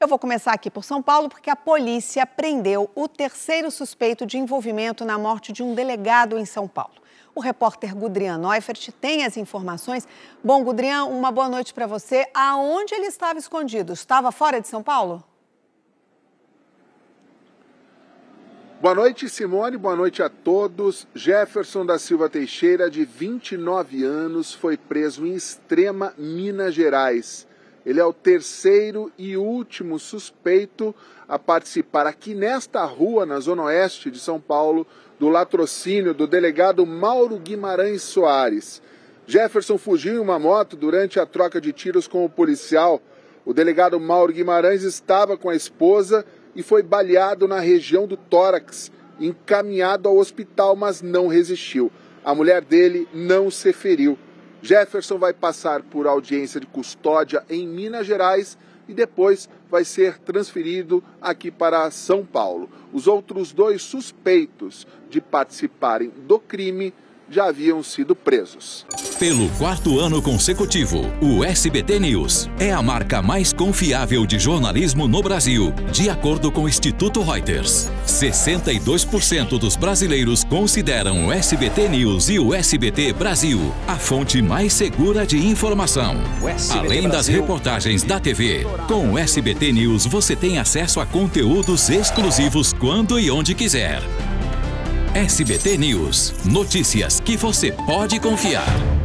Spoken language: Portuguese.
Eu vou começar aqui por São Paulo porque a polícia prendeu o terceiro suspeito de envolvimento na morte de um delegado em São Paulo. O repórter Gudrian Neufert tem as informações. Bom, Gudrian, uma boa noite para você. Aonde ele estava escondido? Estava fora de São Paulo? Boa noite, Simone. Boa noite a todos. Jefferson da Silva Teixeira, de 29 anos, foi preso em Extrema, Minas Gerais. Ele é o terceiro e último suspeito a participar aqui nesta rua, na zona oeste de São Paulo, do latrocínio do delegado Mauro Guimarães Soares. Jefferson fugiu em uma moto durante a troca de tiros com o policial. O delegado Mauro Guimarães estava com a esposa e foi baleado na região do tórax, encaminhado ao hospital, mas não resistiu. A mulher dele não se feriu. Jefferson vai passar por audiência de custódia em Minas Gerais e depois vai ser transferido aqui para São Paulo. Os outros dois suspeitos de participarem do crime já haviam sido presos. Pelo quarto ano consecutivo, o SBT News é a marca mais confiável de jornalismo no Brasil, de acordo com o Instituto Reuters. 62% dos brasileiros consideram o SBT News e o SBT Brasil a fonte mais segura de informação. Além das reportagens da TV, com o SBT News você tem acesso a conteúdos exclusivos quando e onde quiser. SBT News. Notícias que você pode confiar.